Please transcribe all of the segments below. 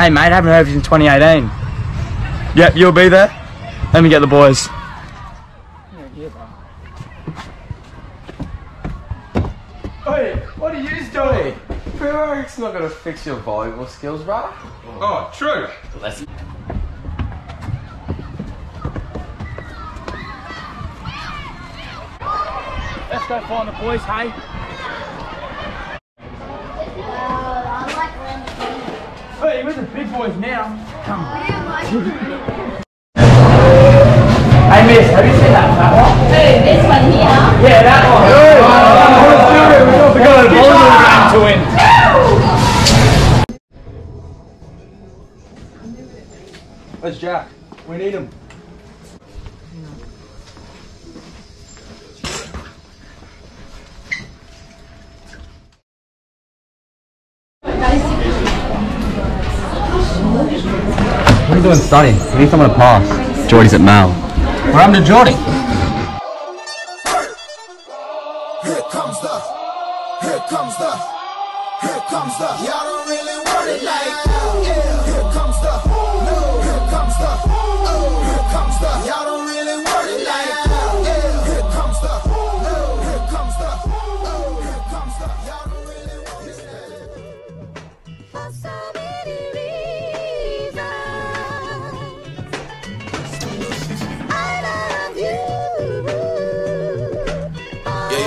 Hey mate, haven't heard from 2018. Yep, you'll be there? Let me get the boys. Hey, what are you doing? It's not gonna fix your volleyball skills, brother. Oh, true. Let's go find the boys, hey? Hey, boys now. Come on. Hey miss, have you seen that fat one? Who, this one here? Yeah, that one. We got a volleyball game to win. Where's Jack? We need him. What are you doing studying? We need someone to pass. Jordy's at Mal. What happened to Jordy? Here comes the, here comes the, here comes the. Y'all don't really want it like that. Yeah.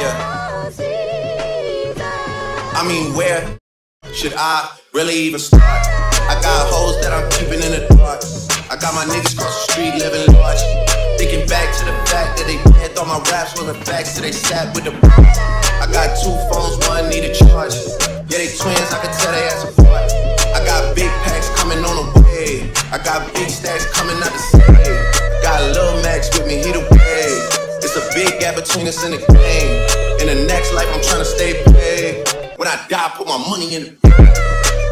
Yeah. I mean, where should I really even start? I got hoes that I'm keeping in the dark. I got my niggas cross the street living large. Thinking back to the fact that they dead, thought my raps wasn't facts, so they sat with the. I got two phones, one need a charge. Yeah, they twins, I can tell they ass apart. I got big packs coming on the way. I got big stacks coming out the same. Got Lil Max with me, he the way. It's a big gap between us in the game. In the next life, I'm trying to stay paid. When I die, put my money in the grave.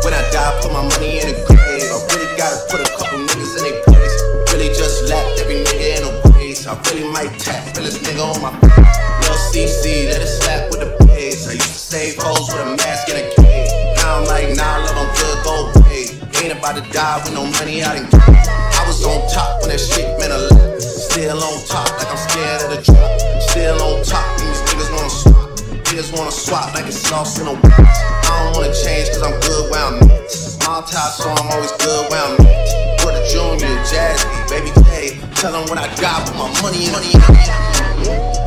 When I die, put my money in the grave. I really gotta put a couple niggas in their place. Really just lapped every nigga in a waist. I really might tap this nigga on my face. Lil CC, let it slap with the bass. I used to save hoes with a mask and a cage. Now I'm like, nah, love, I'm good, go away. Ain't about to die with no money out in I was on Niggas wanna swap like it's sauce in a watch. I don't wanna change cause I'm good where I'm at. Small top, so I'm always good where I'm at. For the junior, Jazzy, baby K. Tell them when I die, put my money money. in-